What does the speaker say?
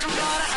like a water